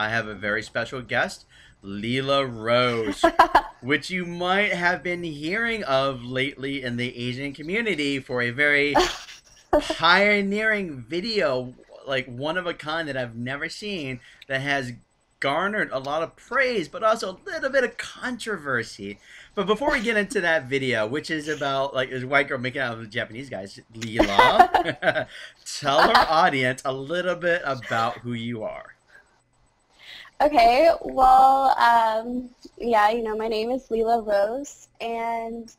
I have a very special guest, Leela Rose, which you might have been hearing of lately in the Asian community for a very pioneering video, like one of a kind that I've never seen, that has garnered a lot of praise, but also a little bit of controversy. But before we get into that video, which is about like this white girl making out with Japanese guys, Leela, tell our audience a little bit about who you are. Okay, well, um, yeah, you know, my name is Leela Rose, and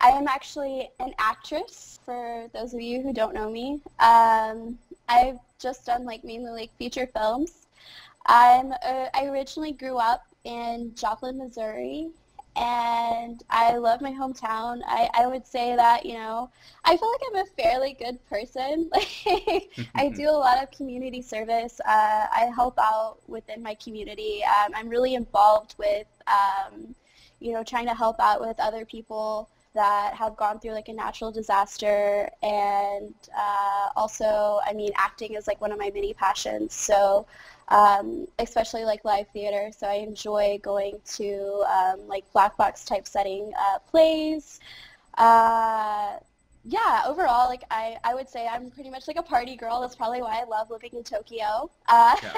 I am actually an actress. For those of you who don't know me, um, I've just done like mainly like feature films. I'm uh, I originally grew up in Joplin, Missouri, and I love my hometown. I, I would say that, you know, I feel like I'm a fairly good person. Like, I do a lot of community service. Uh, I help out within my community. Um, I'm really involved with, um, you know, trying to help out with other people that have gone through like a natural disaster and uh, also I mean acting is like one of my many passions so um, especially like live theater. So I enjoy going to um, like black box type setting uh, plays. Uh, yeah, overall, like I, I would say I'm pretty much like a party girl. That's probably why I love living in Tokyo. Uh, yeah.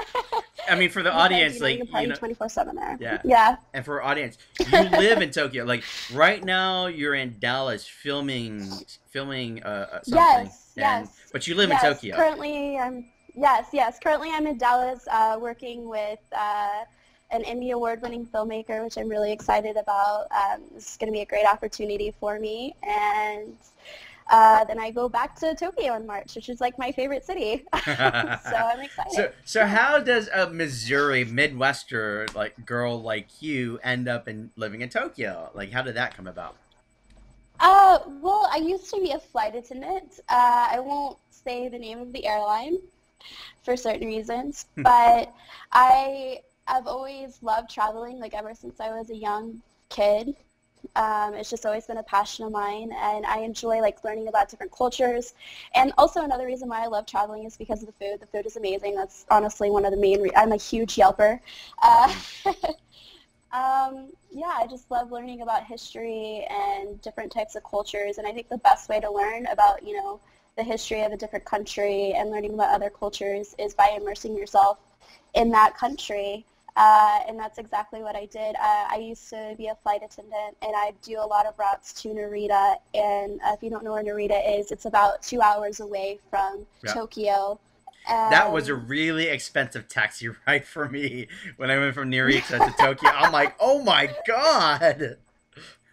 I mean, for the audience, know, like you twenty four seven there. Yeah, yeah. And for our audience, you live in Tokyo. Like right now, you're in Dallas filming, filming uh, something. Yes, and, yes. But you live yes, in Tokyo. Currently, I'm Yes, yes. Currently, I'm in Dallas uh, working with uh, an Emmy Award-winning filmmaker, which I'm really excited about. Um, this is going to be a great opportunity for me. And uh, then I go back to Tokyo in March, which is like my favorite city. so I'm excited. So, so how does a Missouri Midwestern like girl like you end up in living in Tokyo? Like, how did that come about? Uh, well, I used to be a flight attendant. Uh, I won't say the name of the airline for certain reasons. Hmm. but I have always loved traveling, like ever since I was a young kid. Um, it's just always been a passion of mine, and I enjoy like learning about different cultures. And also another reason why I love traveling is because of the food. The food is amazing. That's honestly one of the main. Re- I'm a huge Yelper. Uh, um, yeah, I just love learning about history and different types of cultures. And I think the best way to learn about you know the history of a different country and learning about other cultures is by immersing yourself in that country. Uh, and that's exactly what I did. Uh, I used to be a flight attendant, and I do a lot of routes to Narita. And uh, if you don't know where Narita is, it's about two hours away from Yeah. Tokyo. That was a really expensive taxi ride for me when I went from Narita to Tokyo. I'm like, oh my god.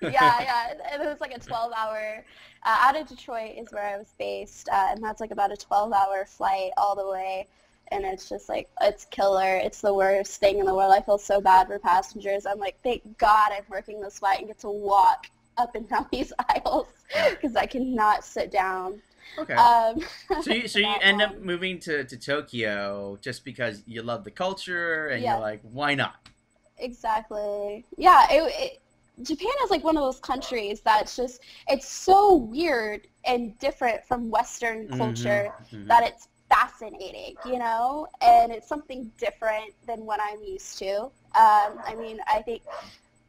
Yeah, yeah. And it was like a 12-hour. Uh, out of Detroit is where I was based, uh, and that's like about a 12-hour flight all the way. And it's just like it's killer. It's the worst thing in the world. I feel so bad for passengers. I'm like, thank God I'm working this flight and get to walk up and down these aisles because I cannot sit down. Okay. Um, so you so you end up moving to, to Tokyo just because you love the culture and Yeah. you're like, why not? Exactly. Yeah. It, it, Japan is like one of those countries that's just it's so weird and different from Western culture Mhm, mhm. that it's fascinating, you know, and it's something different than what I'm used to. Um, I mean, I think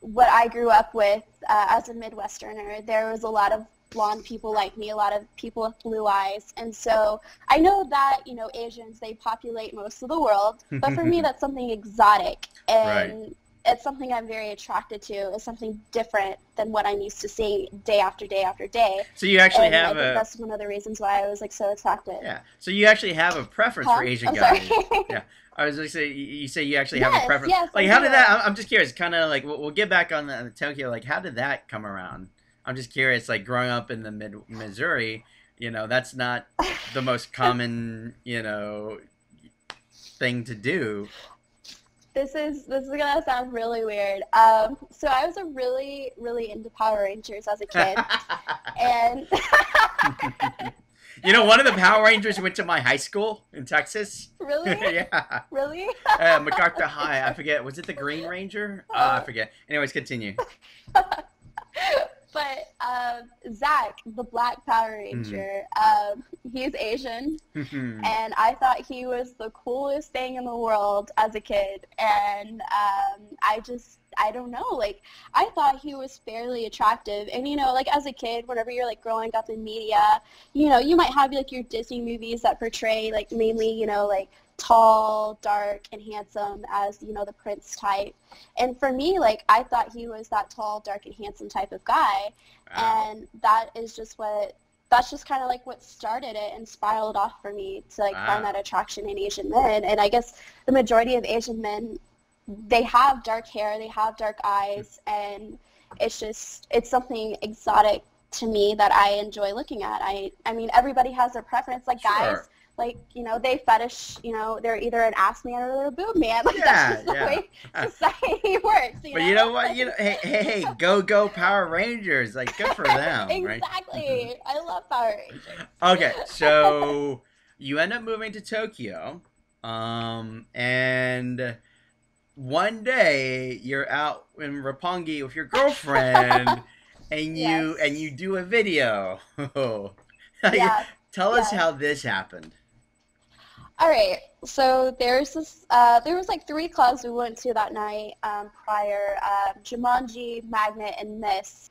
what I grew up with uh, as a Midwesterner, there was a lot of blonde people like me, a lot of people with blue eyes, and so I know that you know Asians they populate most of the world, but for me that's something exotic and. It's something I'm very attracted to. It's something different than what I'm used to seeing day after day after day. So you actually and I have think a that's one of the reasons why I was like so attracted. yeah. So you actually have a preference Huh? for Asian I'm guys. sorry. Yeah. I was gonna say you say you actually have a preference. yes, like I how did that? I'm- I'm just curious. Kind of like we'll, we'll get back on the, on the Tokyo. Like how did that come around? I'm just curious. Like growing up in the mid Missouri, you know, that's not the most common, you know, thing to do. This is this is gonna sound really weird. Um, so I was a really really into Power Rangers as a kid, and you know, one of the Power Rangers went to my high school in Texas. really yeah. really Uh, MacArthur High. I forget. Was it the Green Ranger? Uh, I forget. Anyways, continue. But um, Zach, the Black Power Ranger, um, he's Asian, and I thought he was the coolest thing in the world as a kid. And um, I just, I don't know, like I thought he was fairly attractive. And you know, like as a kid, whenever you're like growing up in media, you know, you might have like your Disney movies that portray like mainly, you know, like tall, dark, and handsome as, you know, the prince type. And for me, like, I thought he was that tall, dark, and handsome type of guy. Wow. And that is just what, that's just kind of like what started it and spiraled off for me to like wow. find that attraction in Asian men. And I guess the majority of Asian men, they have dark hair, they have dark eyes, hmm. and it's just, it's something exotic to me that I enjoy looking at. I, I mean, everybody has their preference. Like sure. guys, like you know they fetish you know they're either an ass man or they're a boob man like yeah, that's just yeah. the way society works you but know? you know what you know hey, hey hey go go power rangers like good for them exactly right? i love power rangers okay so you end up moving to tokyo um and one day you're out in Roppongi with your girlfriend and you yes. and you do a video yeah. tell us how this happened all right. So there's this. Uh, there was like three clubs we went to that night um, prior: uh, Jumanji, Magnet, and Miss.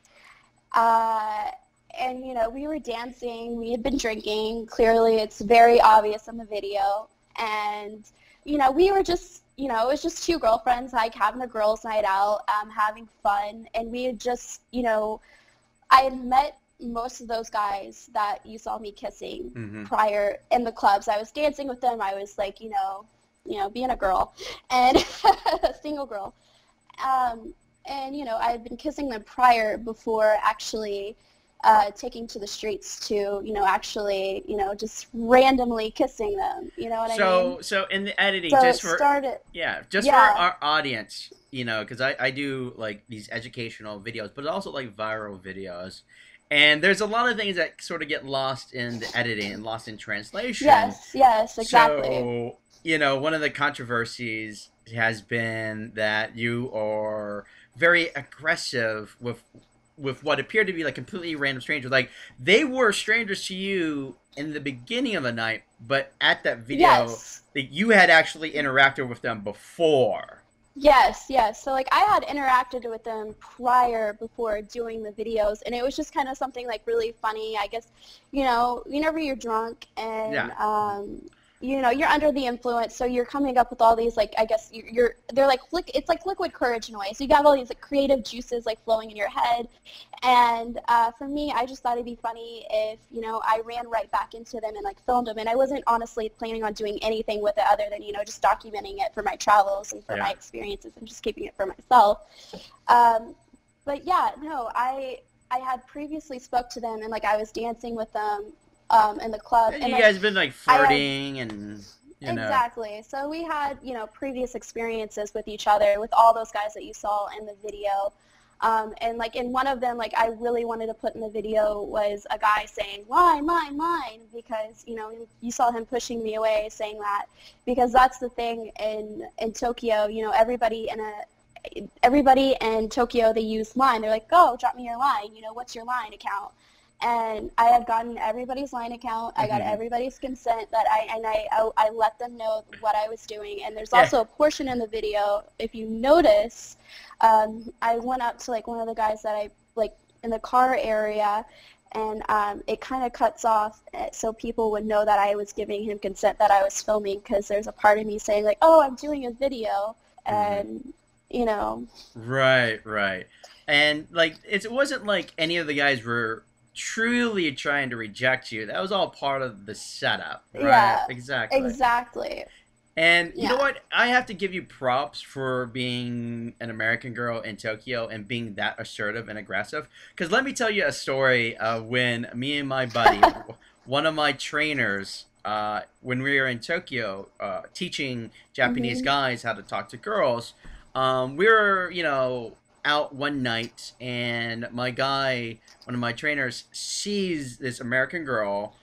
Uh, and you know, we were dancing. We had been drinking. Clearly, it's very obvious in the video. And you know, we were just, you know, it was just two girlfriends like having a girls' night out, um, having fun, and we had just, you know, I had met most of those guys that you saw me kissing mm-hmm. prior in the clubs, I was dancing with them. I was like, you know, you know, being a girl and a single girl. Um, and you know, I had been kissing them prior before actually uh, taking to the streets to, you know, actually, you know, just randomly kissing them. You know what so, I mean? So, in the editing, so just for started, yeah, just yeah. for our audience, you know, because I I do like these educational videos, but also like viral videos and there's a lot of things that sort of get lost in the editing and lost in translation. Yes, yes, exactly. So, you know, one of the controversies has been that you are very aggressive with with what appeared to be like completely random strangers. Like they were strangers to you in the beginning of the night, but at that video, yes. that you had actually interacted with them before. Yes, yes. So like I had interacted with them prior before doing the videos and it was just kind of something like really funny. I guess, you know, whenever you're drunk and yeah. um you know you're under the influence so you're coming up with all these like i guess you're, you're they're like it's like liquid courage noise. so you got all these like creative juices like flowing in your head and uh, for me i just thought it'd be funny if you know i ran right back into them and like filmed them and i wasn't honestly planning on doing anything with it other than you know just documenting it for my travels and for yeah. my experiences and just keeping it for myself um, but yeah no i I had previously spoke to them and like I was dancing with them um, in the club. And, you guys been like flirting had, and you know. Exactly. So we had you know previous experiences with each other with all those guys that you saw in the video. Um, and like in one of them, like I really wanted to put in the video was a guy saying line, line, line, because you know you saw him pushing me away, saying that because that's the thing in in Tokyo. You know everybody in a everybody in Tokyo they use line. They're like, go, drop me your line. You know, what's your line account? And I had gotten everybody's line account. I got mm-hmm. everybody's consent that I and I, I, I let them know what I was doing. And there's yeah. also a portion in the video if you notice, um, I went up to like one of the guys that I like in the car area, and um, it kind of cuts off eh, so people would know that I was giving him consent that I was filming because there's a part of me saying like, oh, I'm doing a video, mm-hmm. and you know. Right, right. And like it wasn't like any of the guys were truly trying to reject you. That was all part of the setup, right? Yeah, exactly. Exactly. And you yeah. know what? I have to give you props for being an American girl in Tokyo and being that assertive and aggressive. Because let me tell you a story of when me and my buddy, one of my trainers, uh, when we were in Tokyo uh, teaching Japanese mm-hmm. guys how to talk to girls, um, we were, you know, out one night and my guy, one of my trainers, sees this American girl.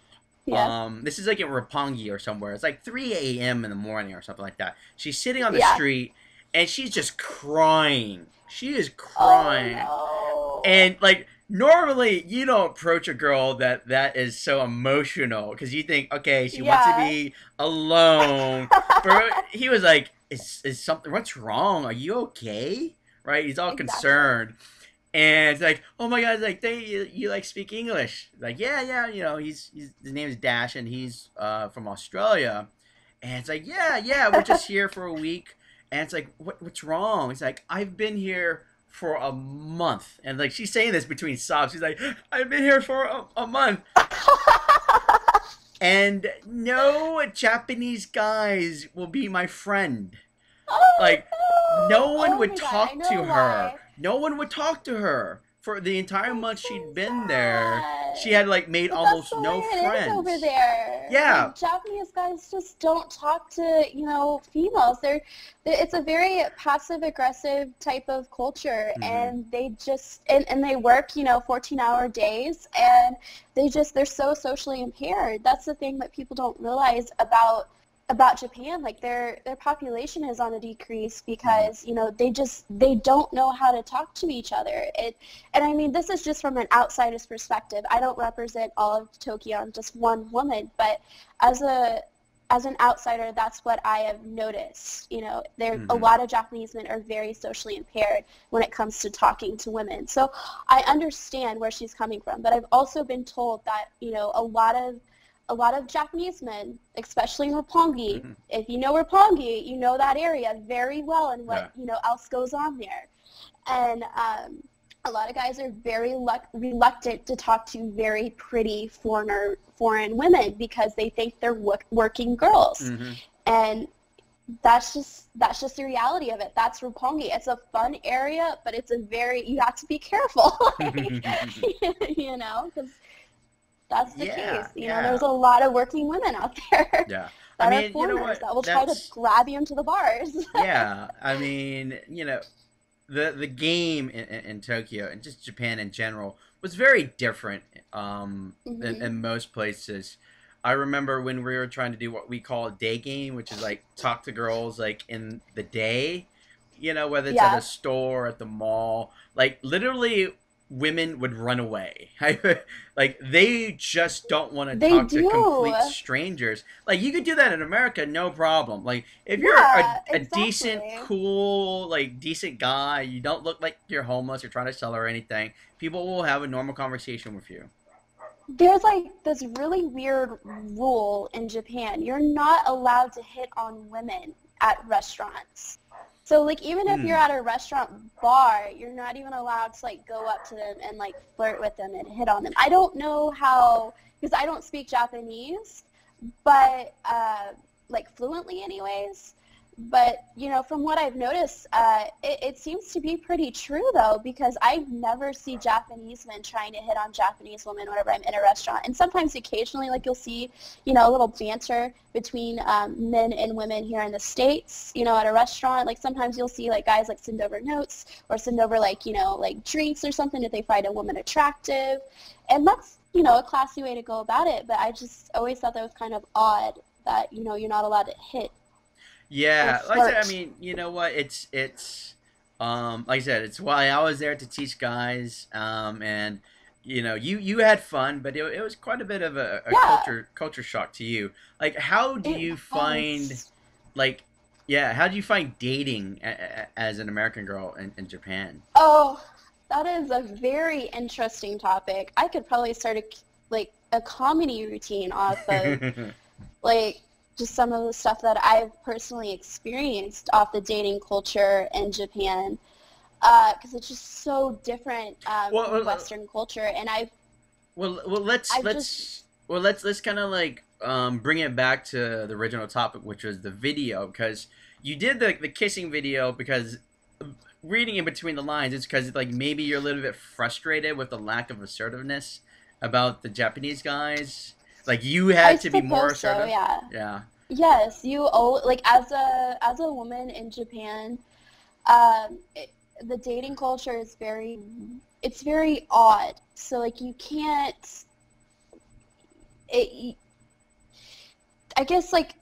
Yeah. Um, this is like in Roppongi or somewhere. It's like 3 a.m. in the morning or something like that. She's sitting on the yeah. street and she's just crying. She is crying. Oh, no. And like normally you don't approach a girl that that is so emotional because you think, okay, she wants to be alone. but he was like, is, is something, what's wrong? Are you okay? Right? He's all Exactly. concerned. And it's like, oh my god, like they you, you like speak English. Like, yeah, yeah, you know, he's, he's his name is Dash and he's uh, from Australia. And it's like, yeah, yeah, we're just here for a week. And it's like, what, what's wrong? It's like, I've been here for a month. And like, she's saying this between sobs. She's like, I've been here for a, a month. And no Japanese guys will be my friend. Like, No one Oh would God, talk to her. why. No one would talk to her. For the entire month That's she'd so been there, she had like made But almost no way it is friends. over there. Yeah. Like, Japanese guys just don't talk to you know females. They're, they it's a very passive aggressive type of culture, Mhm. and they just and, and they work you know 14 hour days, and they just they're so socially impaired. That's the thing that people don't realize about about Japan, like their their population is on a decrease because you know they just they don't know how to talk to each other. It and I mean this is just from an outsider's perspective. I don't represent all of Tokyo. I'm just one woman, but as a as an outsider, that's what I have noticed. You know, there a Mhm. lot of Japanese men are very socially impaired when it comes to talking to women. So I understand where she's coming from, but I've also been told that you know a lot of a lot of Japanese men, especially in Roppongi, Mhm. if you know Roppongi, you know that area very well and what Yeah. you know else goes on there. And um, a lot of guys are very luck- reluctant to talk to very pretty foreigner foreign women because they think they're wo- working girls Mhm. and that's just that's just the reality of it. That's Roppongi. It's a fun area, but it's a very you have to be careful, you know, because that's the Yeah, case. You yeah. know, there's a lot of working women out there Yeah. that I mean, are you know foreigners what? that will try to grab you into the bars. yeah, I mean, you know, the the game in, in, in Tokyo and just Japan in general was very different um, than Mhm. in most places. I remember when we were trying to do what we call a day game, which is like talk to girls like in the day, you know, whether it's at a store, at the mall, like literally women would run away. like they just don't want to They talk to complete strangers. Like you could do that in America, no problem. Like if you're Yeah, a, a decent, cool, like decent guy, you don't look like you're homeless or trying to sell or anything. People will have a normal conversation with you. There's like this really weird rule in Japan. You're not allowed to hit on women at restaurants. So like even if Hmm. you're at a restaurant bar, you're not even allowed to like go up to them and like flirt with them and hit on them. I don't know how because I don't speak Japanese, but uh, like fluently anyways. But you know, from what I've noticed, uh, it, it seems to be pretty true though, because I never see Japanese men trying to hit on Japanese women whenever I'm in a restaurant. And sometimes, occasionally, like you'll see, you know, a little banter between um, men and women here in the states. You know, at a restaurant, like sometimes you'll see like guys like send over notes or send over like you know like drinks or something if they find a woman attractive, and that's you know a classy way to go about it. But I just always thought that was kind of odd that you know you're not allowed to hit Yeah, like I said, I mean, you know what? It's it's um like I said, it's why I was there to teach guys um and you know, you you had fun, but it, it was quite a bit of a, a Yeah. culture culture shock to you. Like how do It you was. find like yeah, how do you find dating a, a, as an American girl in, in Japan? Oh, that is a very interesting topic. I could probably start a like a comedy routine off of like just some of the stuff that I've personally experienced off the dating culture in Japan, because it's just so different um, Well, from well, Western culture. And I've Well, well, let's I've let's well let's let's kind of like um, bring it back to the original topic, which was the video, because you did the the kissing video because reading in between the lines, it's because like maybe you're a little bit frustrated with the lack of assertiveness about the Japanese guys. Like you had I to be more suppose so, yeah. Yeah. Yes, you owe like as a as a woman in Japan, um, it, the dating culture is very it's very odd. So like you can't. It, I guess like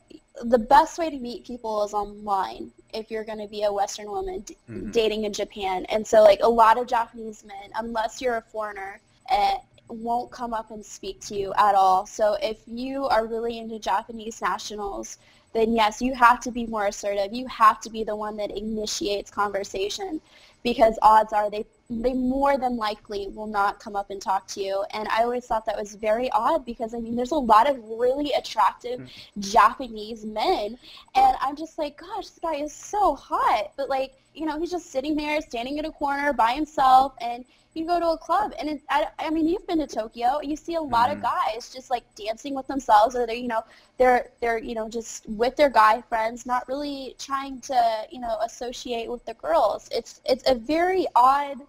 the best way to meet people is online, if you're going to be a Western woman d- Mhm. dating in Japan. And so like a lot of Japanese men, unless you're a foreigner, uh, won't come up and speak to you at all. So if you are really into Japanese nationals, then yes, you have to be more assertive. You have to be the one that initiates conversation because odds are they they more than likely will not come up and talk to you. And I always thought that was very odd because I mean there's a lot of really attractive hmm. Japanese men and I'm just like, gosh, this guy is so hot. But like, you know, he's just sitting there standing in a corner by himself and you go to a club and it, I, I mean you've been to Tokyo you see a lot Mhm. of guys just like dancing with themselves or they're you know they're they're you know just with their guy friends not really trying to you know associate with the girls it's it's a very odd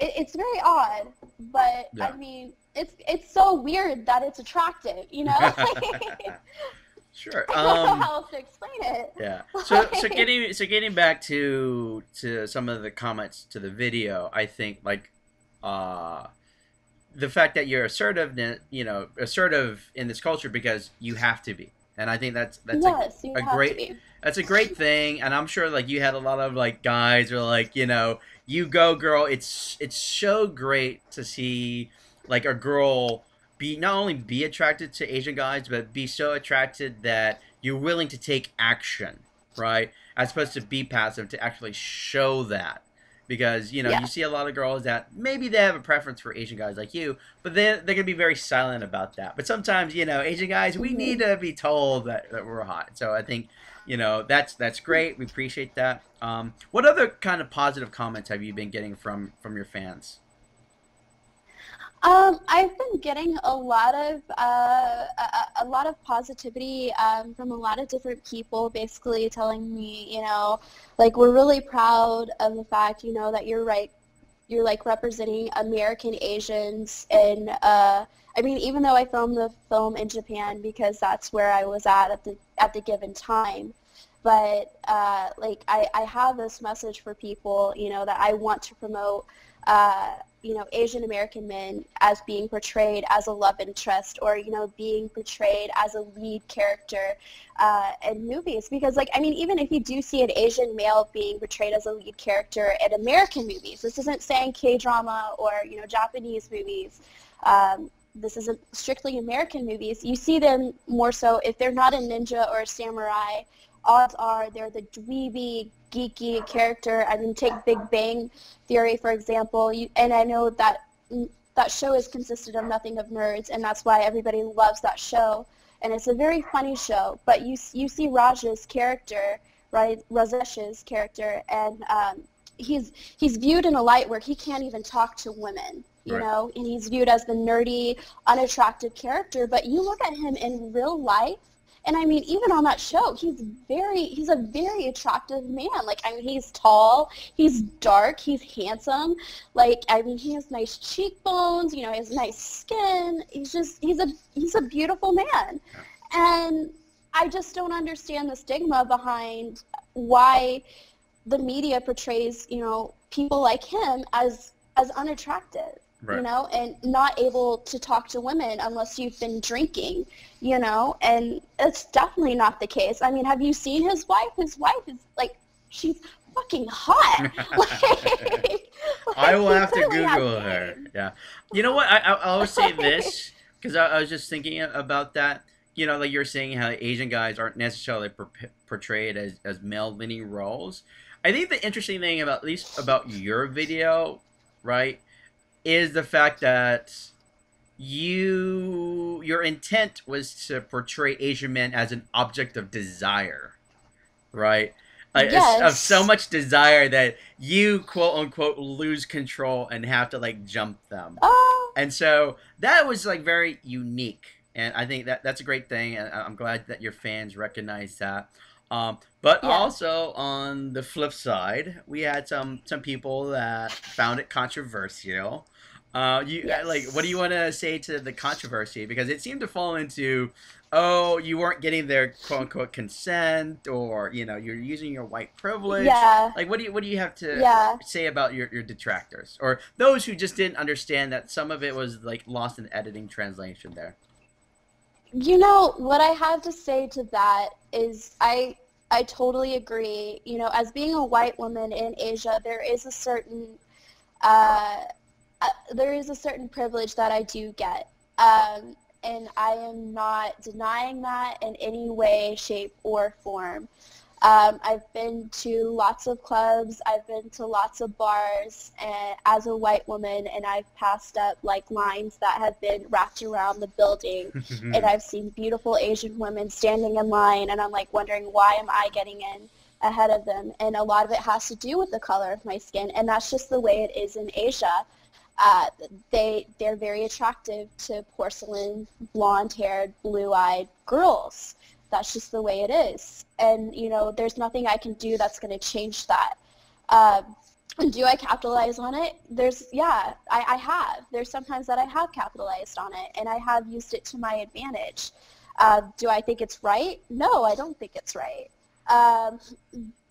it, it's very odd but Yeah. I mean it's it's so weird that it's attractive you know sure. I don't Um, know how else to explain it Yeah. So so getting so getting back to to some of the comments to the video, I think like uh the fact that you're assertive, you know, assertive in this culture because you have to be. And I think that's that's a, yes a have great- that's a great thing and I'm sure like you had a lot of like guys who are like, you know, you go girl. It's it's so great to see like a girl be not only be attracted to Asian guys, but be so attracted that you're willing to take action, right? As opposed to be passive to actually show that. Because, you know, Yeah. you see a lot of girls that maybe they have a preference for Asian guys like you, but they're, they're going to be very silent about that. But sometimes, you know, Asian guys, we need to be told that, that we're hot. So I think, you know, that's that's great. We appreciate that. Um, what other kind of positive comments have you been getting from from your fans? Um, I've been getting a lot of uh, a, a lot of positivity um, from a lot of different people, basically telling me, you know, like we're really proud of the fact, you know, that you're right, you're like representing American Asians, and uh, I mean, even though I filmed the film in Japan because that's where I was at at the at the given time, but uh, like I, I have this message for people, you know, that I want to promote. Uh, you know, Asian American men as being portrayed as a love interest or, you know, being portrayed as a lead character uh, in movies. Because, like, I mean, even if you do see an Asian male being portrayed as a lead character in American movies, this isn't saying K-drama or, you know, Japanese movies. Um, this isn't strictly American movies. You see them more so if they're not a ninja or a samurai, odds are they're the dweeby, geeky character. I mean, take Big Bang Theory, for example, you, and I know that mm, that show is consisted of nothing of nerds, and that's why everybody loves that show. And it's a very funny show. But you you see Raj's character, right? Rajesh's character, and um, he's he's viewed in a light where he can't even talk to women, you Right. know, and he's viewed as the nerdy, unattractive character. But you look at him in real life, and I mean, even on that show, he's very, he's a very attractive man. Like, I mean, he's tall, he's dark, he's handsome. Like, I mean, he has nice cheekbones, you know, he has nice skin. He's just, he's a, he's a beautiful man. And I just don't understand the stigma behind why the media portrays, you know, people like him as, as unattractive you know, and not able to talk to women unless you've been drinking, you know, and it's definitely not the case. I mean, have you seen his wife? His wife is like, she's fucking hot. like, I will have to Google her. game. Yeah. You know what? I, I, I'll say this because I, I was just thinking about that. You know, like you're saying how Asian guys aren't necessarily per- portrayed as, as male leading roles. I think the interesting thing about at least about your video, right, is the fact that you your intent was to portray Asian men as an object of desire, right? Like, it's Of so much desire that you quote unquote lose control and have to like jump them. Oh, And so that was like very unique, and I think that that's a great thing, and I'm glad that your fans recognize that. Um, but Yeah. also on the flip side, we had some some people that found it controversial. Uh, you Yes. like what do you want to say to the controversy? Because it seemed to fall into, oh, you weren't getting their quote unquote consent, or you know, you're using your white privilege. yeah, Like, what do you what do you have to yeah. say about your, your detractors or those who just didn't understand that some of it was like lost in editing translation there You know what I have to say to that is I I totally agree. You know, as being a white woman in Asia, there is a certain uh, uh, there is a certain privilege that I do get. Um, and I am not denying that in any way, shape, or form. Um, I've been to lots of clubs. I've been to lots of bars and, as a white woman, and I've passed up like lines that have been wrapped around the building. and I've seen beautiful Asian women standing in line, and I'm like wondering why am I getting in ahead of them? And a lot of it has to do with the color of my skin, and that's just the way it is in Asia. Uh, they they're very attractive to porcelain, blonde-haired, blue-eyed girls that's just the way it is. And, you know, there's nothing I can do that's going to change that. Uh, do I capitalize on it? There's, yeah, I, I have. There's sometimes that I have capitalized on it, and I have used it to my advantage. Uh, do I think it's right? No, I don't think it's right. Um,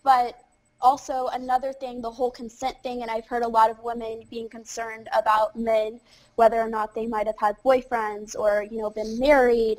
but also another thing, the whole consent thing, and I've heard a lot of women being concerned about men, whether or not they might have had boyfriends or, you know, been married.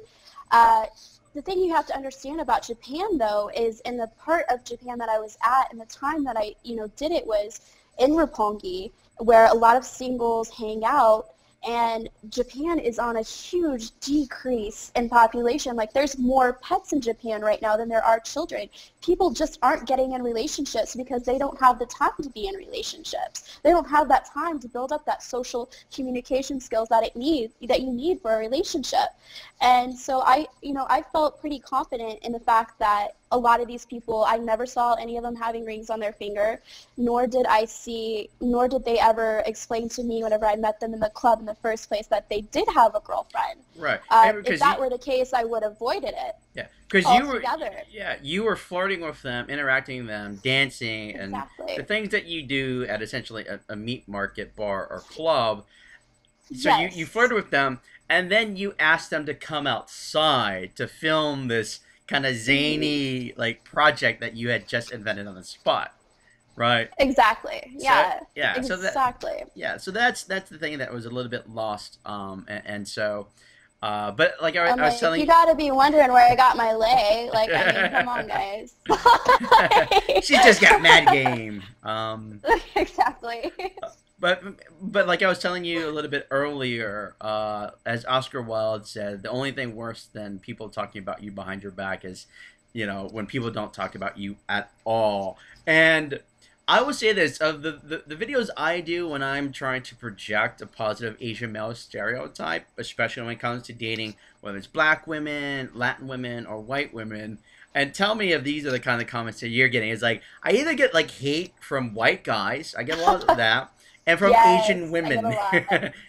Uh, the thing you have to understand about Japan, though, is in the part of Japan that I was at and the time that I, you know, did it was in Roppongi, where a lot of singles hang out and Japan is on a huge decrease in population. Like there's more pets in Japan right now than there are children. People just aren't getting in relationships because they don't have the time to be in relationships. They don't have that time to build up that social communication skills that it needs that you need for a relationship. And so I, you know, I felt pretty confident in the fact that a lot of these people, I never saw any of them having rings on their finger, nor did I see, nor did they ever explain to me whenever I met them in the club in the first place that they did have a girlfriend. Right. Uh, if that you, were the case, I would have avoided it. Yeah, because you were together. yeah you were flirting with them, interacting with them, dancing, and exactly. the things that you do at essentially a, a meat market, bar, or club. So yes. you you flirted with them, and then you asked them to come outside to film this kind of zany like project that you had just invented on the spot right exactly yeah so, yeah exactly. so that, yeah so that's that's the thing that was a little bit lost um and, and so uh, but like I, I was like, telling you, gotta be wondering where I got my lay. Like, I mean, come on, guys. She's just got mad game. Um, exactly. But but like I was telling you a little bit earlier, uh, as Oscar Wilde said, the only thing worse than people talking about you behind your back is, you know, when people don't talk about you at all. And I will say this of the, the, the videos I do when I'm trying to project a positive Asian male stereotype, especially when it comes to dating, whether it's black women, Latin women, or white women. And tell me if these are the kind of comments that you're getting. It's like I either get like hate from white guys, I get a lot of that, and from yes, Asian women,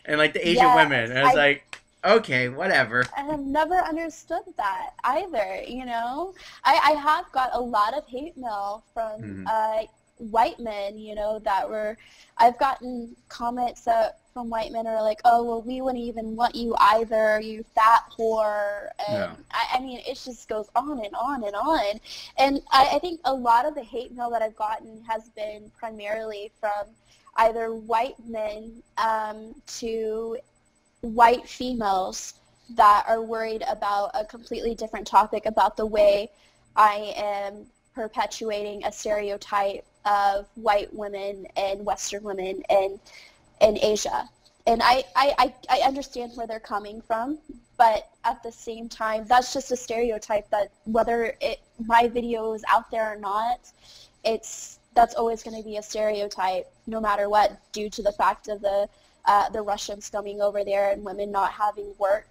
and like the Asian yes, women. And I was I, like, okay, whatever. I have never understood that either. You know, I, I have got a lot of hate mail from mm-hmm. uh, white men. You know, that were I've gotten comments that from white men are like, oh well, we wouldn't even want you either, you fat whore. And yeah. I, I mean, it just goes on and on and on. And I, I think a lot of the hate mail that I've gotten has been primarily from either white men um, to white females that are worried about a completely different topic about the way I am perpetuating a stereotype of white women and Western women and in Asia. And I, I, I understand where they're coming from, but at the same time, that's just a stereotype that whether it, my video is out there or not, it's that's always going to be a stereotype no matter what due to the fact of the uh, the Russians coming over there and women not having work.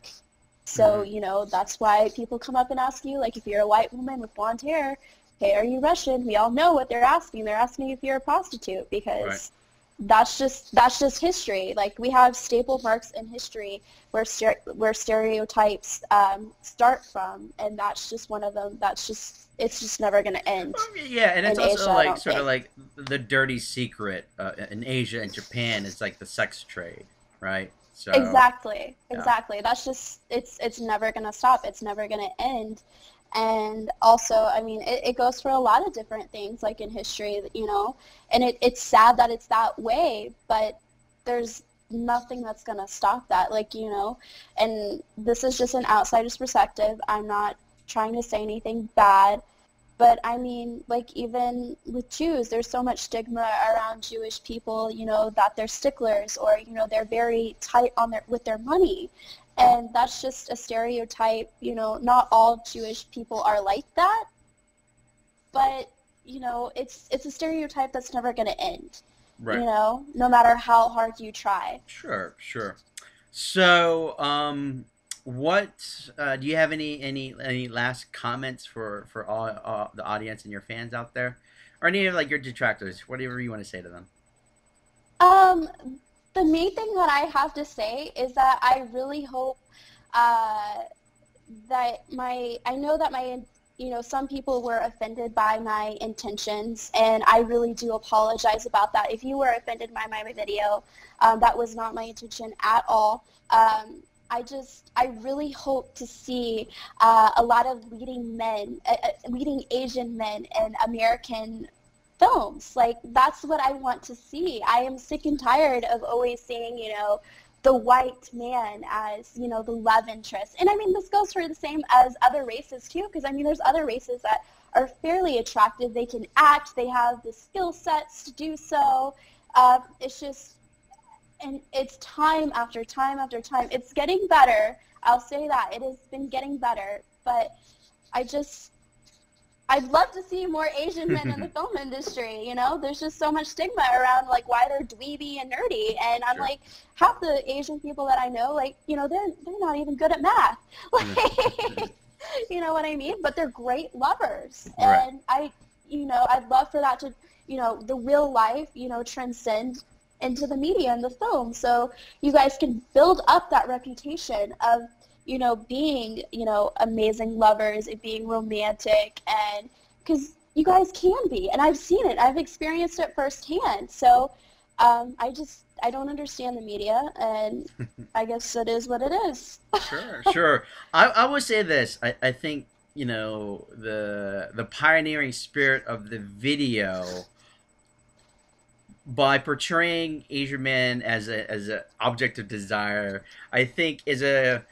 So, mm-hmm. you know, that's why people come up and ask you, like, if you're a white woman with blonde hair, hey, are you Russian? We all know what they're asking. They're asking if you're a prostitute because. That's just that's just history. Like we have staple marks in history where where stereotypes um, start from, and that's just one of them. That's just it's just never going to end. Yeah, and it's also Asia, like sort think. of like the dirty secret uh, in Asia and Japan is like the sex trade, right? So exactly, yeah. exactly. That's just it's it's never going to stop. It's never going to end. And also, I mean, it, it goes for a lot of different things, like in history, you know. And it, it's sad that it's that way, but there's nothing that's going to stop that like you know? And this is just an outsider's perspective. I'm not trying to say anything bad, but I mean, like even with Jews, there's so much stigma around Jewish people, you know, that they're sticklers or you know they're very tight on their with their money, and that's just a stereotype. You know, not all Jewish people are like that, but you know, it's it's a stereotype that's never going to end. Right. You know, no matter how hard you try. Sure, sure. So, um, what uh, do you have any any any last comments for for all, all the audience and your fans out there, or any of like your detractors, whatever you want to say to them? Um, the main thing that I have to say is that I really hope uh, that my I know that my you know, some people were offended by my intentions, and I really do apologize about that. If you were offended by my video, um, that was not my intention at all. Um, I just, I really hope to see uh, a lot of leading men, uh, uh leading Asian men and American films. Like, that's what I want to see. I am sick and tired of always seeing, you know, the white man as you know the love interest. And i mean this goes for the same as other races too because i mean there's other races that are fairly attractive. They can act. They have the skill sets to do so. Uh, it's just and it's time after time after time. It's getting better. I'll say that. It has been getting better. But i just I'd love to see more Asian men in the film industry. You know, there's just so much stigma around like why they're dweeby and nerdy, and I'm sure. like, half the Asian people that I know, like, you know, they're they're not even good at math. Like, you know what I mean? But they're great lovers, right. and I, you know, I'd love for that to, you know, the real life, you know, transcend into the media and the film, so you guys can build up that reputation of you know, being, you know, amazing lovers and being romantic and because you guys can be and I've seen it. I've experienced it firsthand. So um, I just I don't understand the media and I guess it is what it is. sure, sure. I, I would say this. I, I think, you know, the the pioneering spirit of the video by portraying Asian men as a as an object of desire, I think is a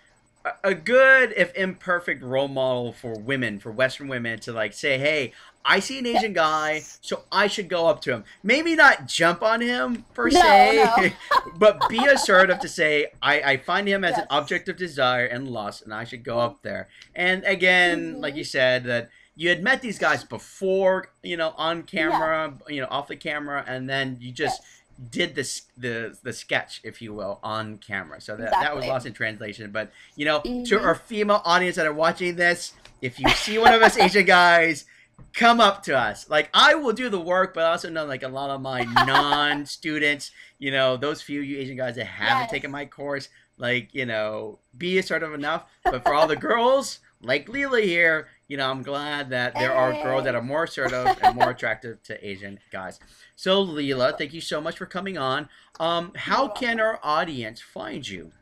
a good if imperfect role model for women for western women to like say hey i see an asian guy so i should go up to him maybe not jump on him per no, se no. but be assertive to say i, I find him as yes. an object of desire and lust and i should go up there and again mm-hmm. like you said that you had met these guys before you know on camera yeah. you know off the camera and then you just yes did this the the sketch, if you will, on camera. So that exactly. that was lost in translation. But you know, mm-hmm. to our female audience that are watching this, if you see one of us Asian guys, come up to us. Like I will do the work, but I also know like a lot of my non-students, you know, those few you Asian guys that haven't yes. taken my course, like you know, be assertive enough. But for all the girls, like Leela here, you know, I'm glad that there are girls that are more assertive and more attractive to Asian guys. So, Leela, thank you so much for coming on. Um, how can our audience find you?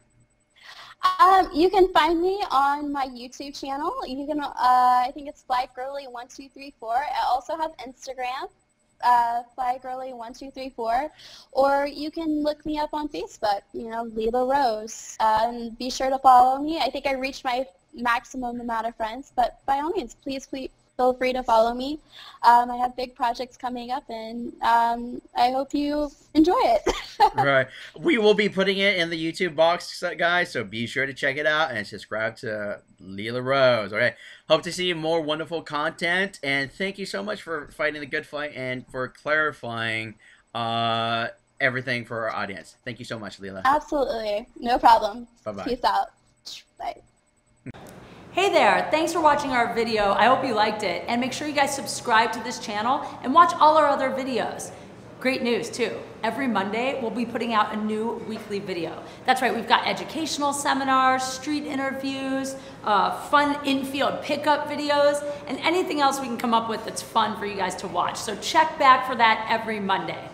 Um, you can find me on my YouTube channel. You can, uh, I think it's Fly Girly one two three four. I also have Instagram, uh, Fly Girly one two three four, or you can look me up on Facebook. You know, Leela Rose, and be sure to follow me. I think I reached my maximum amount of friends, but by all means, please, please feel free to follow me. Um, I have big projects coming up, and um, I hope you enjoy it. right. We will be putting it in the YouTube box, guys, so be sure to check it out and subscribe to Leela Rose. All right. Hope to see more wonderful content, and thank you so much for fighting the good fight and for clarifying uh, everything for our audience. Thank you so much, Leela. Absolutely. No problem. Bye-bye. Peace out. Bye. Hey there, thanks for watching our video. I hope you liked it. And make sure you guys subscribe to this channel and watch all our other videos. Great news too. Every Monday, we'll be putting out a new weekly video. That's right, we've got educational seminars, street interviews, uh, fun infield pickup videos, and anything else we can come up with that's fun for you guys to watch. So check back for that every Monday.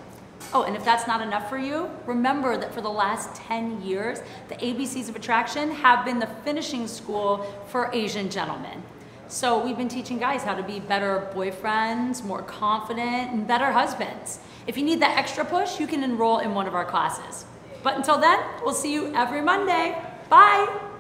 Oh, and if that's not enough for you, remember that for the last 10 years, the ABCs of Attraction have been the finishing school for Asian gentlemen. So we've been teaching guys how to be better boyfriends, more confident, and better husbands. If you need that extra push, you can enroll in one of our classes. But until then, we'll see you every Monday. Bye!